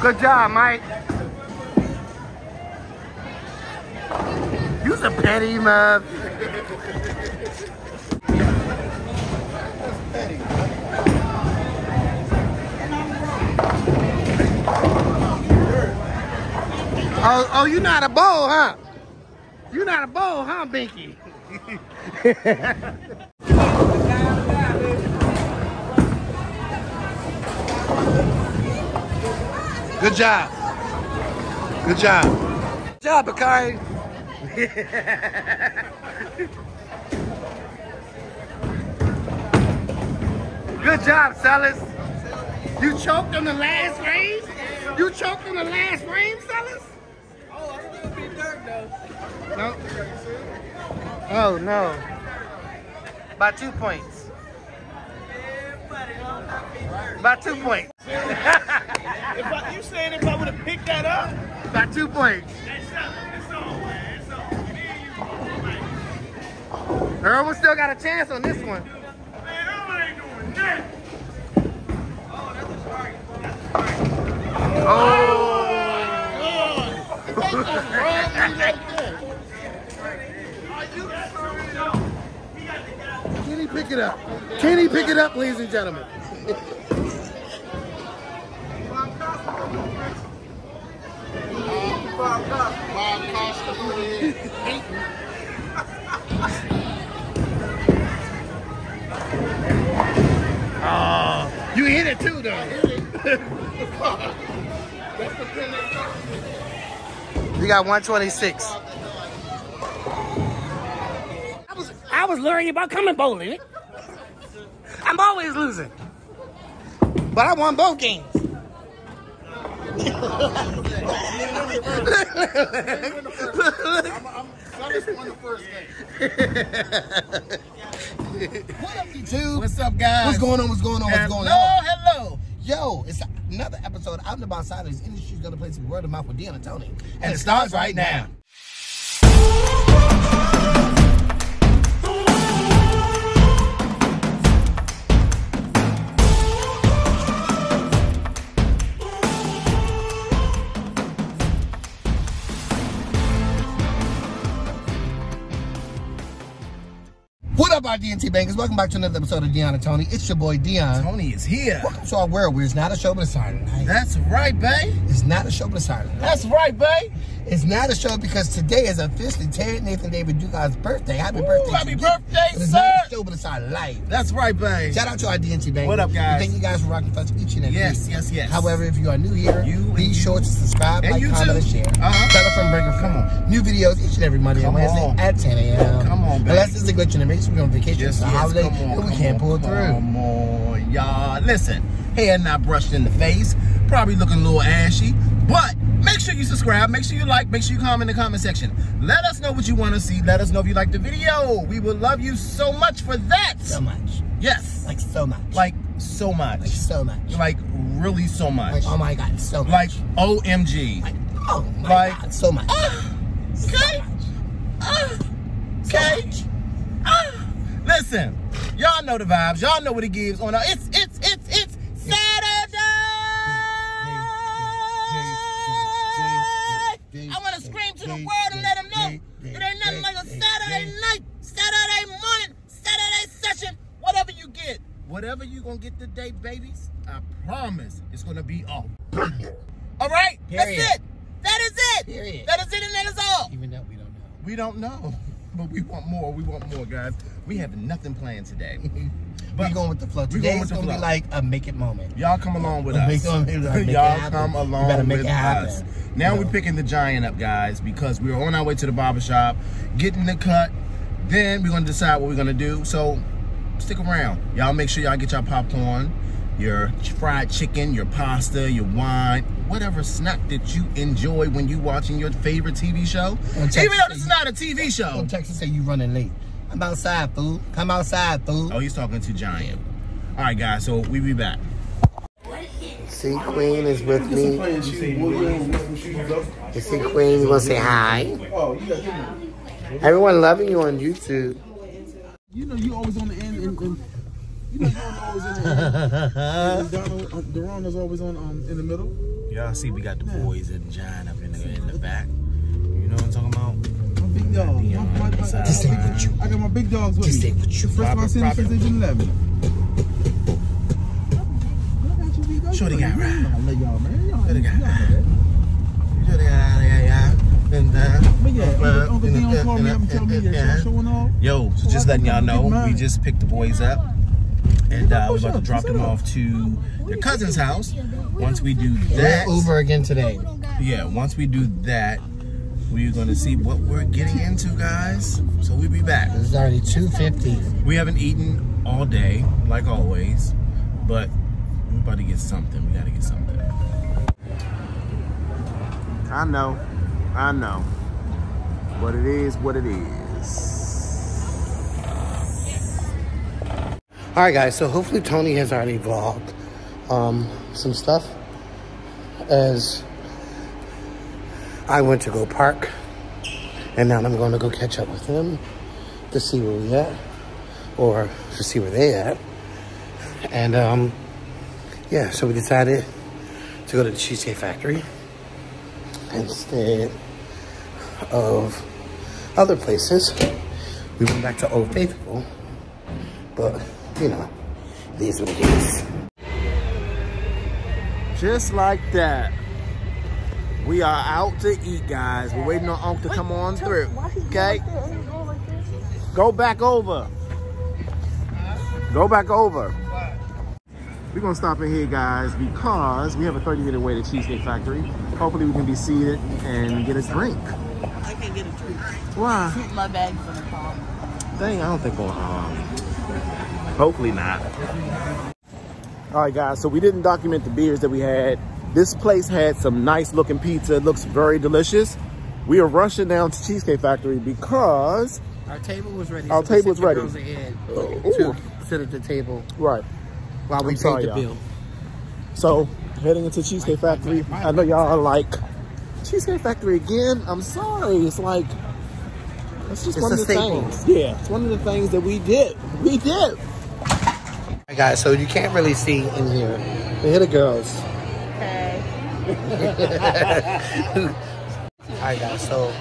Good job, Mike. You's a petty mug. Oh, oh, you not a bowl, huh? You not a bowl, huh, Binky? Good job. Good job. Good job, Bakari. Good job, Sellers. You choked on the last frame? You choked on the last frame, Sellers? Oh, I still be dirt though. No. Oh, no. By two points. By two points. If I, you saying if I would have picked that up? By two points. It's up. It's on, man. It's on. Me and you. Irwin still got a chance on this one. Man, I ain't doing oh, that. Oh, that's a strike. That's a strike. Oh. Can he pick it up? Can he pick it up, ladies and gentlemen? Oh, you hit it too, though. You got 126. I was I was learning about coming bowling. I'm always losing. But I won both games. What up, YouTube? What's up, guys? What's going on? What's going on? What's going on? hello. hello. Yo, it's another episode out and about side of this industry. Gonna play some word of mouth with Dion and Tony, and it starts right now. Up, our DNT Bangaz? Welcome back to another episode of Dion and Tony. It's your boy Dion. Tony is here. Welcome to our world where it's not a show but a Saturday night. That's right, babe. It's not a show but a Saturday night. That's right, babe. It's not a show because today is officially Ted Nathan David Dugas' birthday. Happy Ooh, birthday! happy you. birthday, it's sir. not a show but it's our life. That's right, babe. Shout out to our DNT Bangaz. What up, guys? Thank you guys for rocking with us each and every Yes, week. yes, yes. However, if you are new here, You be sure to subscribe, And like, you comment, too. and share. Uh-huh. Tell a friend, bring a friend. Come on. New videos each and every Monday Come and Wednesday on. at 10 a.m. Come on, baby. Unless there's a glitch in the mix, we're on vacation. Yes, it's a yes, holiday, on, and we can't on, pull through. Come on, y'all. Listen, hair not brushed in the face, probably looking a little ashy, but make sure you subscribe, make sure you like, make sure you comment in the comment section. Let us know what you want to see. Let us know if you like the video. We will love you so much for that. So much. Yes. Like, so much. Like so much. Like, so much. Like really so much. Like, oh my God, so much. Like OMG. Like, oh my Like- God, so much. okay. Ah, okay. Ah. Listen, y'all know the vibes. Y'all know what it gives on. A, it's it's it's Whatever you gonna get today, babies, I promise it's gonna be off. All right, Period. that's it. That is it. Period. That is it, and that is all. Even though we don't know. We don't know, but we want more. We want more, guys. We have nothing planned today. we going with the flow. we going Today's the gonna be like a make it moment. Y'all come along with us. Y'all come along with it happen. us. Now You we're picking the giant up, guys, because we're on our way to the barber shop, getting the cut. Then we're gonna decide what we're gonna do. So stick around. Y'all make sure y'all get your popcorn, your fried chicken, your pasta, your wine, whatever snack that you enjoy when you watching your favorite TV show. Texas, Even though this is not a TV show. Don't say you running late. I'm outside, fool. Come outside, fool. Oh, he's talking to Giant. All right, guys. So we be back. See, Queen is with me. You see, Queen, you want to say hi? Everyone loving you on YouTube. You know you always on the and you know you're always in the Donald, uh, Deron is always on um, in the middle. Y'all see we got the boys and John up in the, in the back. You know what I'm talking about? My big dog. Yeah, My- my- I- I- Just I- stay with you. I got my big dogs with me. stay with you. First one I Robert, seen Robert. since they've been 11. Shorty got right. I love y'all, man. Y'all, Shorty got y'all know that. Yeah, yeah, yeah. And, uh, But yeah, Uncle, Uncle Dion called me up and told me that y'all showing off. Yo, so just letting y'all know, we just picked the boys up. And uh, we're about to drop them off to their cousin's house. Once we do that, Uber again today. yeah, once we do that, we're gonna see what we're getting into, guys. So we'll be back. It's already 250. We haven't eaten all day, like always, but we're about to get something. We gotta get something. I know, I know. But it is what it is. All right, guys. So hopefully Tony has already vlogged um, some stuff as I went to go park, and now I'm going to go catch up with him to see where we at, or to see where they at. And um, yeah, so we decided to go to the Cheesecake Factory instead of other places. We went back to Old Faithful, but you know, it is what it is. Just like that. We are out to eat, guys. We're waiting on Unc to come on through. Okay? Go back over. Go back over. We're gonna stop in here, guys, because we have a 30 minute wait at Cheesecake Factory. Hopefully we can be seated and get a drink. I can get a treat. Why? My bag's gonna come. Dang, I don't think we'll harm. Hopefully not. All right, guys. So we didn't document the beers that we had. This place had some nice looking pizza. It looks very delicious. We are rushing down to Cheesecake Factory because Our table was ready. Our so table is sent the ready. girls ahead Ooh. to oh. sit at the table right. while we I'm paid the bill. So heading into Cheesecake Factory. I know y'all are like Cheesecake Factory again. I'm sorry. It's like it's just It's one of the staple. things. Yeah, it's one of the things that we did. We did. Alright, guys, so you can't really see in here. But here the girls. Okay. All right, guys. So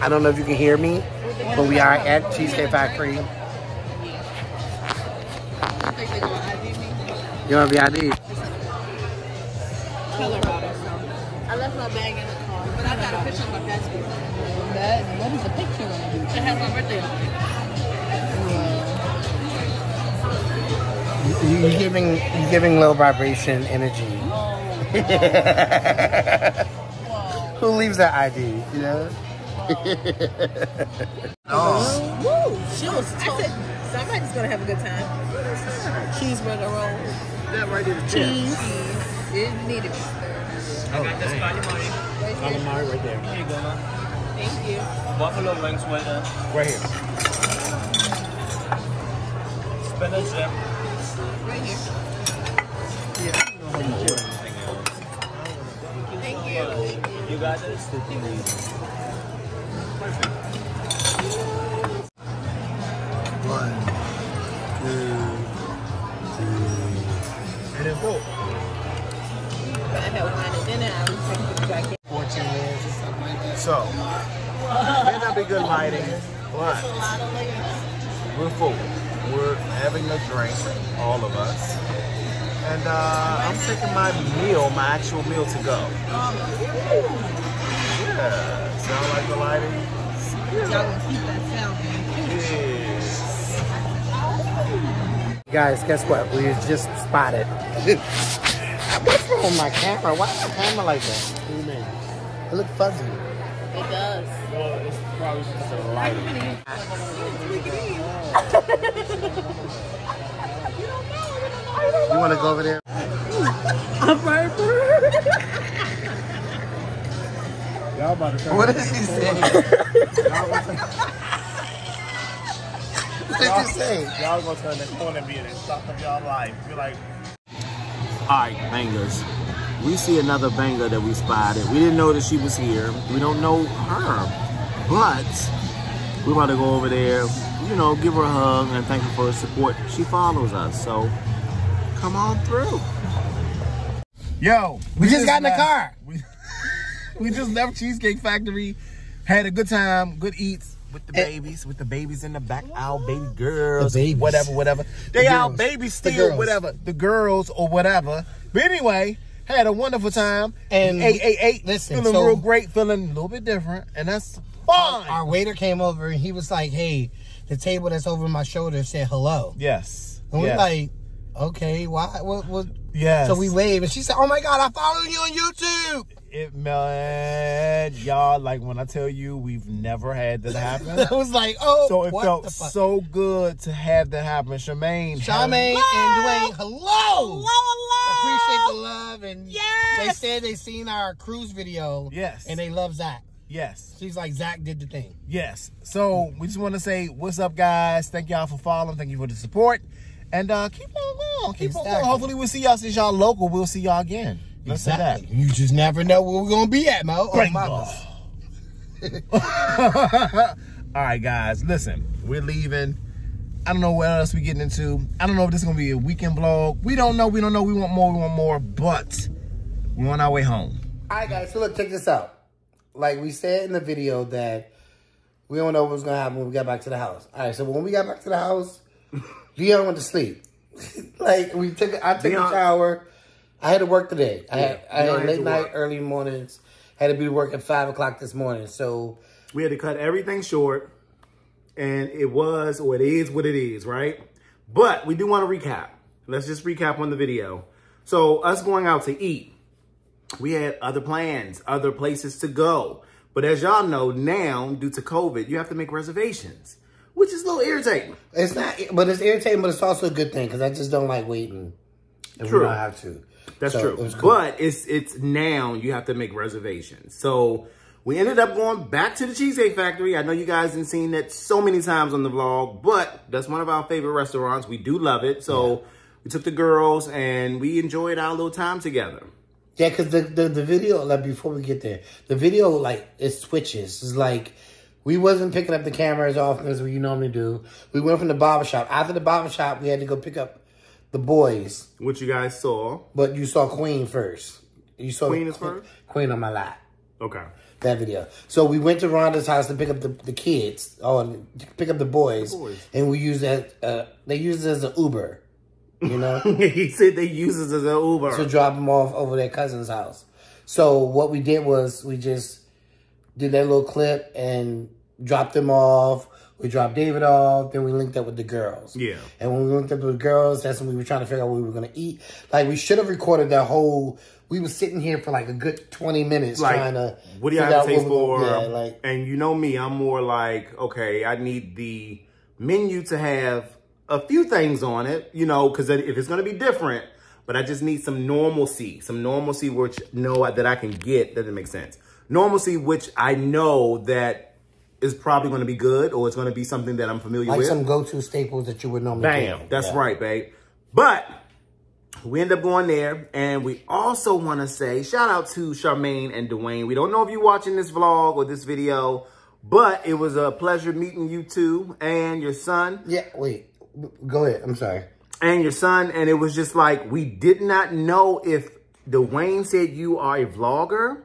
I don't know if you can hear me, but we are at Cheesecake Factory. You want to be ID? Color bottle. I left my bag in the car, but I got a picture of my passport. That, what is the picture gonna? It has my birthday on it. You, you're giving you're giving low vibration energy. Who leaves that ID? You know. Oh. Woo! She was I said, somebody's gonna have a good time. Cheeseburger roll. That right there. Cheese. It needed to. I got this oh, calamari. Calamari right there. Here you go, man. Thank you. Buffalo wings with uh, Right here. spinach dip. Right here. Thank you. You got this? One, So, may not be good lighting, but we're full. We're having a drink, all of us. And uh, I'm taking my meal, my actual meal to go. Yeah, sound like the lighting? Sound. Guys, guess what? We just spotted. What's wrong with my camera? Why is my camera like that? What do you mean? It look fuzzy. It does. You want to go over there? Y'all about to What did she say? what did you say? Y'all gonna turn the corner and be in the shock of y'all life. You're like, Alright, bangers. We see another banger that we spotted. We didn't know that she was here. We don't know her. But we're about to go over there, you know, give her a hug and thank her for her support. She follows us, so come on through. Yo, We just got in the car. We, we just left Cheesecake Factory, had a good time, good eats with the Eh. babies, with the babies in the back, our baby girls, The babies. whatever, whatever. They The our girls. babies The still, girls. whatever. The girls or whatever. But anyway, had a wonderful time. And ate, ate, ate. listen, feeling so- real great, feeling a little bit different, and that's fine. Our waiter came over and he was like, "Hey, the table that's over my shoulder said hello." yes. And yes. we're like, "Okay, why? What? What?" yes. So we waved, and she said, "Oh my God, I follow you on YouTube." It man, y'all like when I tell you we've never had that happen. I was like, "Oh, So it what felt the fuck?" so good to have that happen. Charmaine. Charmaine and Dwayne, hello. hello. hello. Appreciate the love, and Yes. they said they seen our cruise video. Yes. and they love Zach. Yes. She's like, Zach did the thing. Yes. So we just want to say what's up, guys. Thank y'all for following. Thank you for the support. And uh keep on going. Keep on going. Hopefully we'll see y'all since y'all local. We'll see y'all again. Let's say that. You just never know where we're gonna be at, Mo. Oh, Great my ball. All right, guys. Listen, we're leaving. I don't know what else we're getting into. I don't know if this is gonna be a weekend vlog. We don't know. We don't know. We want more. We want more. But we're on our way home. All right, guys. So look, check this out. Like we said in the video that we don't know what's gonna happen when we got back to the house. All right. So when we got back to the house, Dion went to sleep. like we took, I took Dion- a shower. I had to work today. I had, I Dion had had late night, work. early mornings. Had to be to work at five o'clock this morning. So We had to cut everything short, and it was or it is what it is, right? But we do want to recap. Let's just recap on the video. So us going out to eat, we had other plans, other places to go. But as y'all know, now due to COVID, you have to make reservations, which is a little irritating. it's not, but it's irritating. But it's also a good thing because I just don't like waiting. If True. we don't have to. That's So, true. it cool. But it's it's now you have to make reservations. So we ended up going back to the Cheesecake Factory. I know you guys have seen that so many times on the vlog, but that's one of our favorite restaurants. We do love it. So we took the girls and we enjoyed our little time together. Yeah, because the, the the video like before we get there, the video like it switches. It's like we wasn't picking up the camera as often as we normally do. We went from the barber shop. After the barber shop, we had to go pick up the boys. Which you guys saw. But you saw Queen first. You saw Queen is first? Queen on my lap. Okay. That video. So we went to Rhonda's house to pick up the, the kids, oh, pick up the boys, boys. and we used that. Uh, they used it as an Uber, you know. he said they use it as an Uber. to drop them off over their cousin's house. So what we did was we just did that little clip and dropped them off. We dropped David off. Then we linked up with the girls. Yeah. And when we linked up with the girls, that's when we were trying to figure out what we were going to eat. Like we should have recorded that whole. We were sitting here for like a good twenty minutes like, trying to. what do you figure have a taste for? Yeah, like and you know me, I'm more like, okay, I need the menu to have a few things on it, you know, because if it's going to be different, but I just need some normalcy, some normalcy which know that I can get. Doesn't make sense. Normalcy, which I know that is probably going to be good, or it's going to be something that I'm familiar like with. some go to staples that you would normally. Bam. get. That's Yeah. right, babe. But we end up going there, and we also want to say shout out to Charmaine and Dwayne. We don't know if you're watching this vlog or this video, but it was a pleasure meeting you two and your son Yeah. Wait. Go ahead. I'm sorry. and your son, and it was just like we did not know if Dwayne said you are a vlogger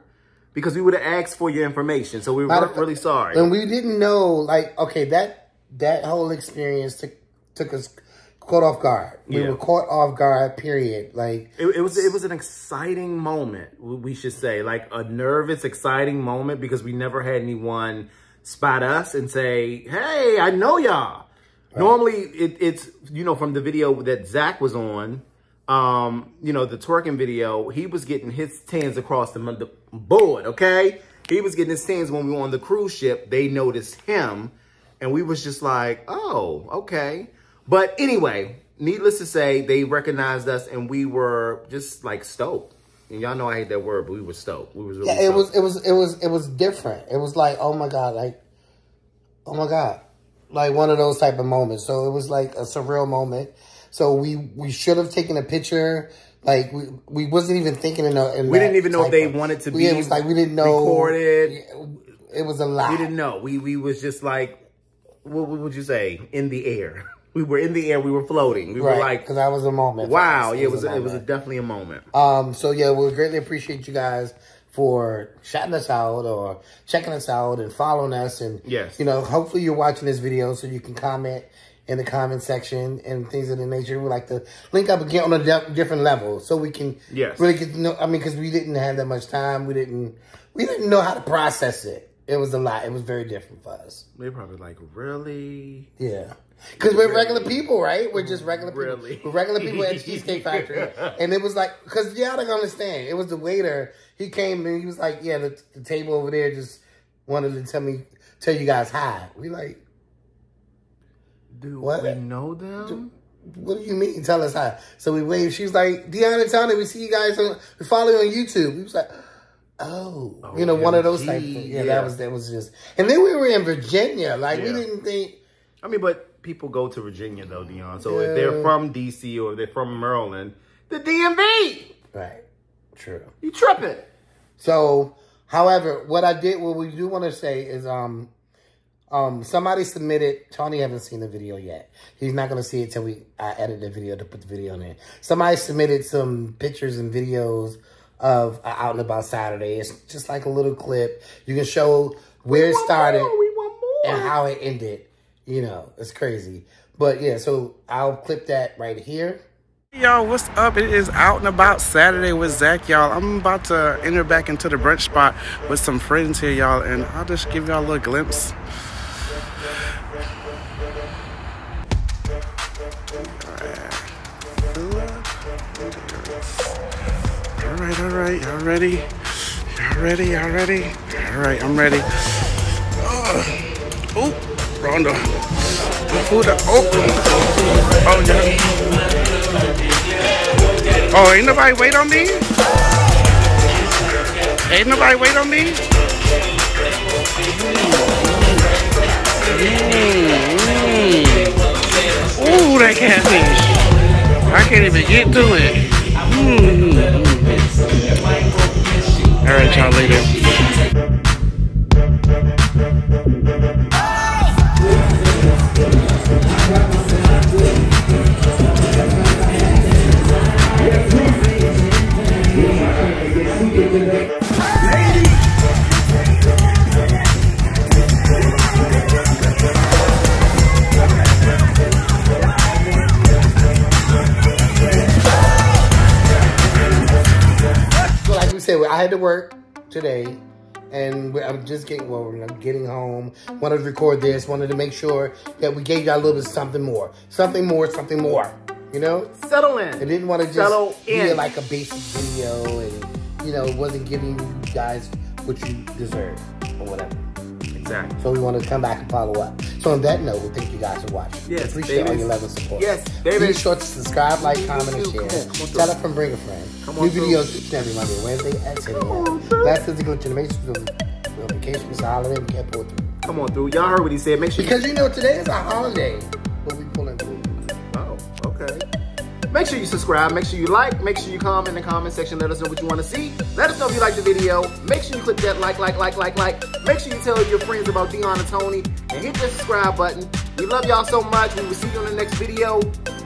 because we would have asked for your information. So we were really sorry. And we didn't know, like, okay, that that whole experience took took us caught off guard. We Yeah. were caught off guard. Period. Like, It, it was it was an exciting moment, we should say, like a nervous, exciting moment because we never had anyone spot us and say, "Hey, I know y'all." Normally, it, it's you know from the video that Zach was on, um, you know the twerking video, he was getting his tens across the, the board. Okay, he was getting his tens when we were on the cruise ship. They noticed him, and we was just like, "Oh, okay." But anyway, needless to say, they recognized us, and we were just like stoked. And y'all know I hate that word, but we were stoked. We was really yeah, it stoked. was it was it was it was different. It was like, oh my god, like, oh my god, like one of those type of moments. So it was like a surreal moment. So we we should have taken a picture. Like we we wasn't even thinking in, a, in We didn't even know if they of- wanted to Yeah, be it was like we didn't know recorded. It was a lot. We didn't know. We we was just like, what, what would you say? In the air. we were in the air, we were floating. We were like, because that was a moment. wow, yeah, it was, a it was a, moment. definitely a moment. Um, so yeah, we greatly appreciate you guys for shouting us out or checking us out and following us. And Yes. you know, hopefully you're watching this video so you can comment in the comment section and things of the nature. We like to link up again on a di- different level so we can Yes. really get to know. I mean, because we didn't have that much time, we didn't we didn't know how to process it. It was a lot. It was very different for us. They're probably like, really? Yeah. Because we're regular people, right? We're just regular people. Really? We're regular people at Cheesecake Factory. And it was like, because y'all don't understand. It was the waiter. He came and he was like, yeah, the, the table over there just wanted to tell me, tell you guys hi. We like, Do What? we know them? what do you mean? Tell us hi. So we waved. She was like, Deanna Tony, we see you guys, on, we follow you on YouTube. We was like, oh, you know, one of those type things. Yeah, yeah. that was, that was just, and then we were in Virginia. Like, we didn't think, I mean, but people go to Virginia though, Dion. So Yeah. if they're from DC or they're from Maryland, the DMV. right, true. You tripping? So, however, what I did, what we do want to say is, um, um, somebody submitted. Tony haven't seen the video yet. He's not gonna see it till we I edit the video to put the video in there. Somebody submitted some pictures and videos of uh, out and about Saturday. It's just like a little clip. You can show where it started More, we more. and how it ended. You know, it's crazy. But yeah, so I'll clip that right here. Y'all, what's up? It is out and about Saturday with Zach, y'all. I'm about to enter back into the brunch spot with some friends here, y'all, and I'll just give y'all a little glimpse. Right, all right, y'all ready? Y'all ready? Y'all ready? All right, I'm ready. Oh, oh, wrong door. Food up. Oh, oh, yeah. Oh, ain't nobody wait on me? Ain't nobody wait on me? Mm, mm, mm. Ooh, that catfish. I can't even get to it. Mm. mm All right, y'all later. I had to work today, and I'm just getting well. I'm getting home. Wanted to record this. Wanted to make sure that we gave y'all a little bit of something more, something more, something more. You know, Settle in. I didn't want to just Settle be in. like a basic video, and you know, wasn't giving you guys what you deserve or whatever. Exactly. So we want to come back and follow up. So on that note, we thank you guys for watching. Yes, appreciate all your love and support. Yes, babies. Be sure to subscribe, like, comment, and share. on. Tell a friend, bring a friend. Come New through. videos each and every Monday, Wednesday at 10 a.m. Last is the glitch animation. It's a holiday. We can't pull through. Come on through. Y'all heard what he said. Make sure you. Because you know today is a holiday, but we pulling through. Oh, okay. Make sure you subscribe. Make sure you like. Make sure you comment in the comment section. Let us know what you want to see. Let us know if you like the video. Make sure you click that like, like, like, like, like. Make sure you tell your friends about Dion and Tony and hit the subscribe button. We love y'all so much. We will see you in the next video.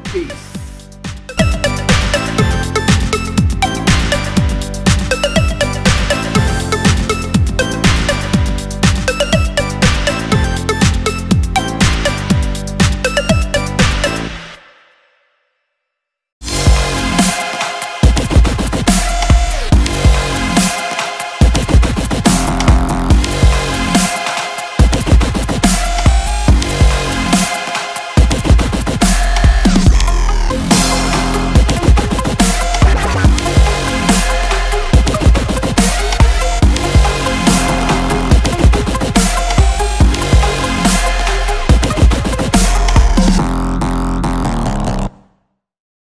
Peace.